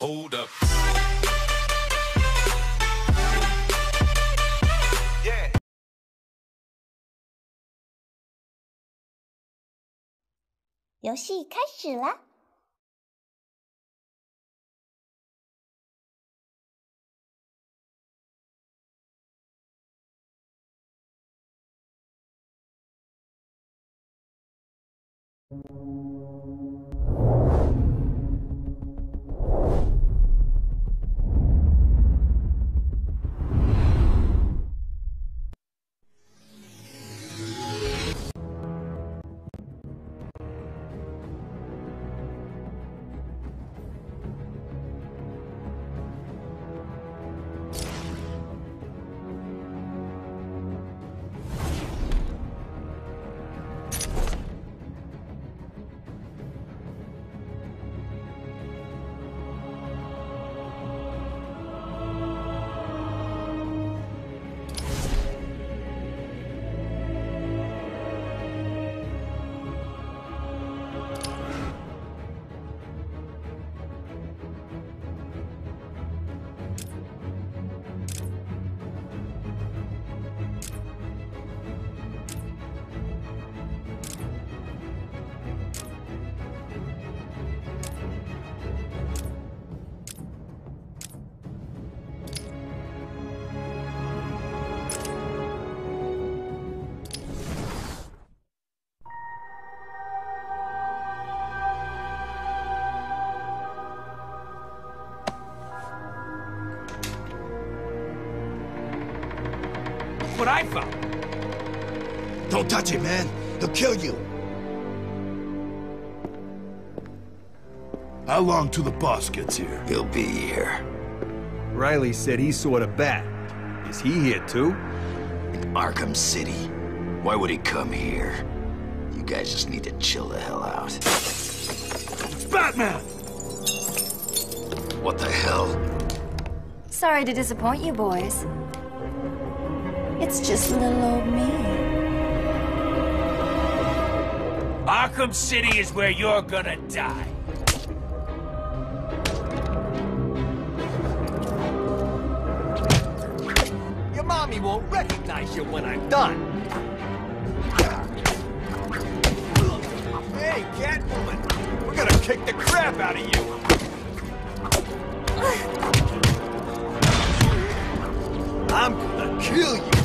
Hold up. Yeah. 游戏开始啦 What I found. Don't touch it, man. He'll kill you. How long till the boss gets here? He'll be here. Riley said he saw the bat. Is he here too? In Arkham City. Why would he come here? You guys just need to chill the hell out. It's Batman! What the hell? Sorry to disappoint you, boys. It's just little old me. Arkham City is where you're gonna die. Your mommy won't recognize you when I'm done. Hey, Catwoman! We're gonna kick the crap out of you! I'm gonna kill you,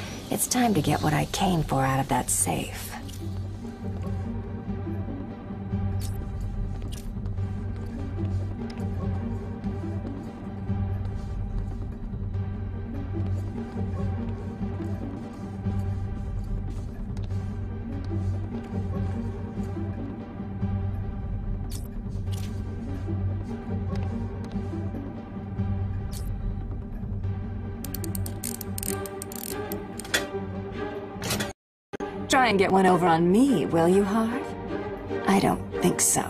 it's time to get what I came for out of that safe. Try and get one over on me, will you, Harv? I don't think so.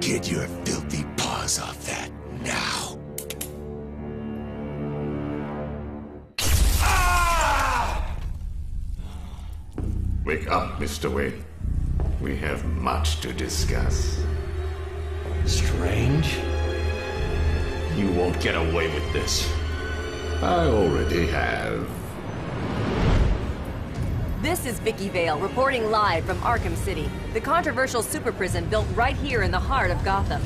Get your filthy paws off that now. Ah! Wake up, Mr. Wayne. We have much to discuss. Strange? You won't get away with this. I already have. This is Vicky Vale reporting live from Arkham City, the controversial super prison built right here in the heart of Gotham.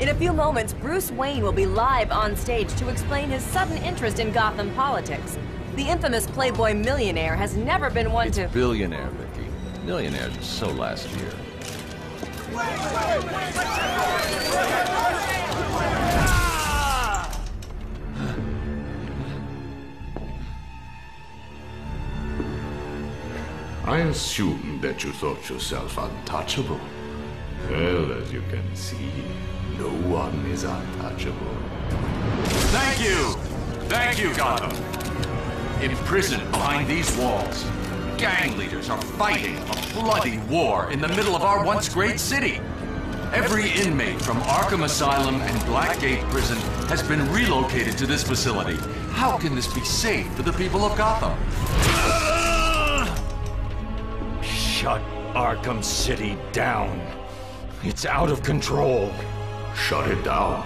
In a few moments, Bruce Wayne will be live on stage to explain his sudden interest in Gotham politics. The infamous Playboy millionaire has never been one It's to. billionaire, Vicky. Millionaires are so last year. I assumed that you thought yourself untouchable. Well, as you can see, no one is untouchable. Thank you! Thank you, Gotham! Imprisoned behind these walls, gang leaders are fighting a bloody war in the middle of our once great city. Every inmate from Arkham Asylum and Blackgate Prison has been relocated to this facility. How can this be safe for the people of Gotham? Shut Arkham City down. It's out of control. Shut it down.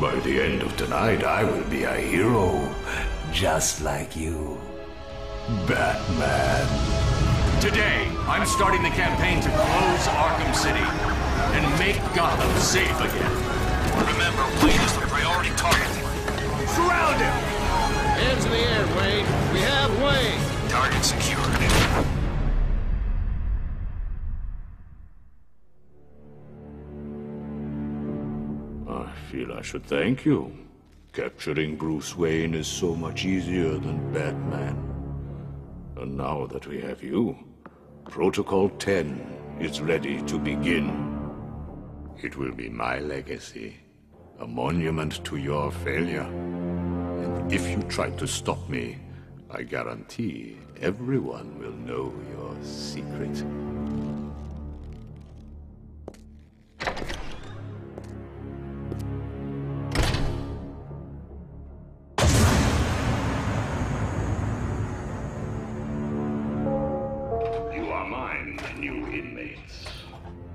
By the end of tonight, I will be a hero, just like you. Batman. Today, I'm starting the campaign to close Arkham City and make Gotham safe again. Remember, Wayne is the priority target. Surround him! Hands in the air, Wayne. We have Wayne. Target secured. I feel I should thank you. Capturing Bruce Wayne is so much easier than Batman. And now that we have you, Protocol 10 is ready to begin. It will be my legacy, a monument to your failure. And if you try to stop me, I guarantee everyone will know your secret.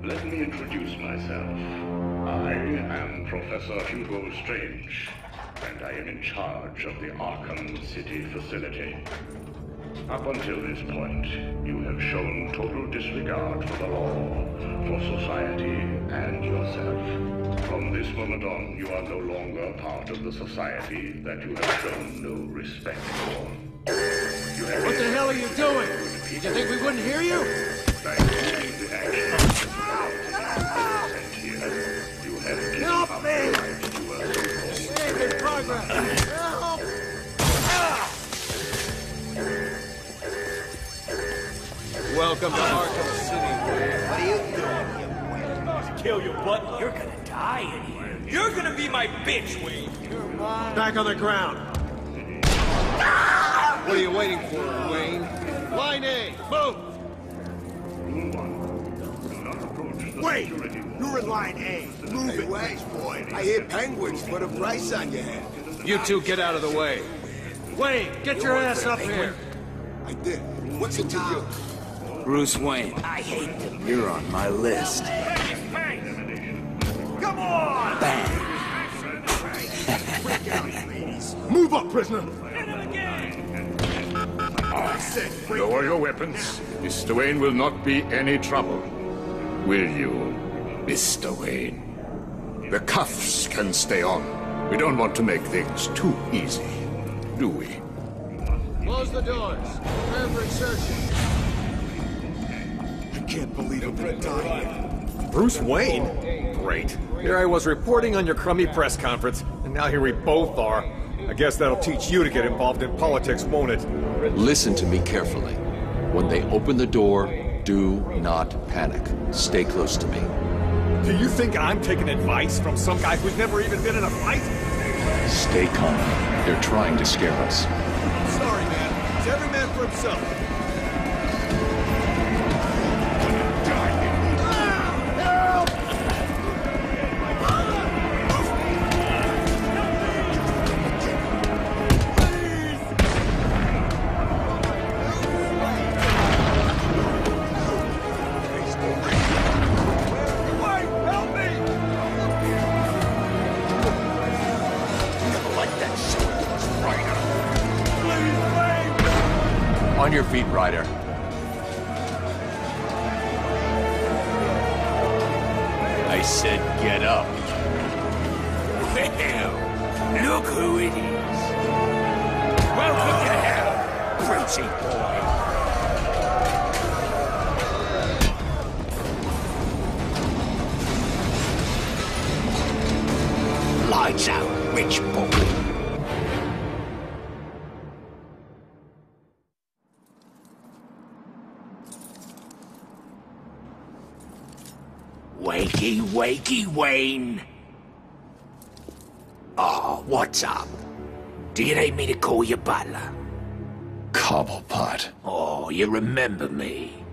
Let me introduce myself. I am Professor Hugo Strange, and I am in charge of the Arkham City facility. Up until this point, you have shown total disregard for the law, for society, and yourself. From this moment on, you are no longer part of the society that you have shown no respect for. What the hell are you doing? Did you think we wouldn't hear you? Welcome to Arkham City, What are you doing? here, To kill your butt? You're gonna die in here. You're gonna be my bitch, Wayne. Back on the ground. What are you waiting for, Wayne? Line A, move! Wait! You're in line A. Move it, nice boy. I hear Penguin's put a price on your head. You two get out of the way. Wayne, get your ass up here. I did. What's it to you? Bruce Wayne. I hate them. You're on my list. Come on! Bang! Move up, prisoner. Lower your weapons. Mr. Wayne will not be any trouble. Will you, Mr. Wayne? The cuffs can stay on. We don't want to make things too easy, do we? Close the doors. Prepare for insertion. I can't believe I'm gonna die here. Bruce Wayne? Great. Here I was reporting on your crummy press conference, and now here we both are. I guess that'll teach you to get involved in politics, won't it? Listen to me carefully. When they open the door, do not panic. Stay close to me. Do you think I'm taking advice from some guy who's never even been in a fight? Stay calm. They're trying to scare us. Sorry, man. It's every man for himself. I said get up. Well, look who it is. Welcome to hell, Brucey boy. Lights out, rich boy. Wakey, wakey, Wayne. Oh, what's up? Do you need me to call you butler? Cobblepot. Oh, you remember me.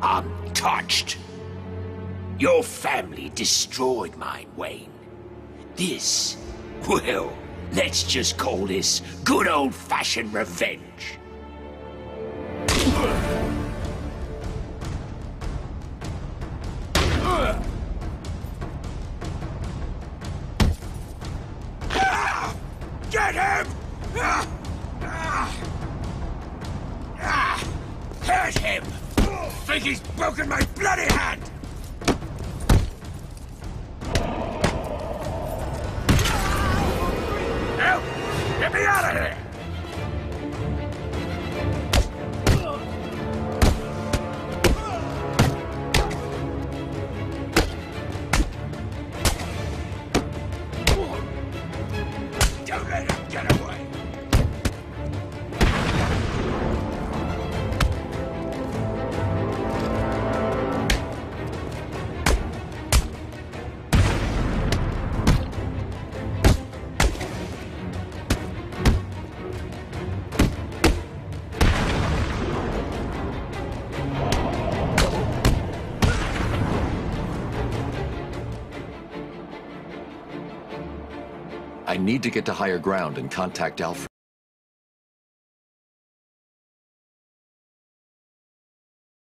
I'm touched. Your family destroyed mine, Wayne. This, well, let's just call this good old-fashioned revenge. Him! Hurt him! Think he's broken my bloody hand! Help! Get me out of here! I need to get to higher ground and contact Alfred.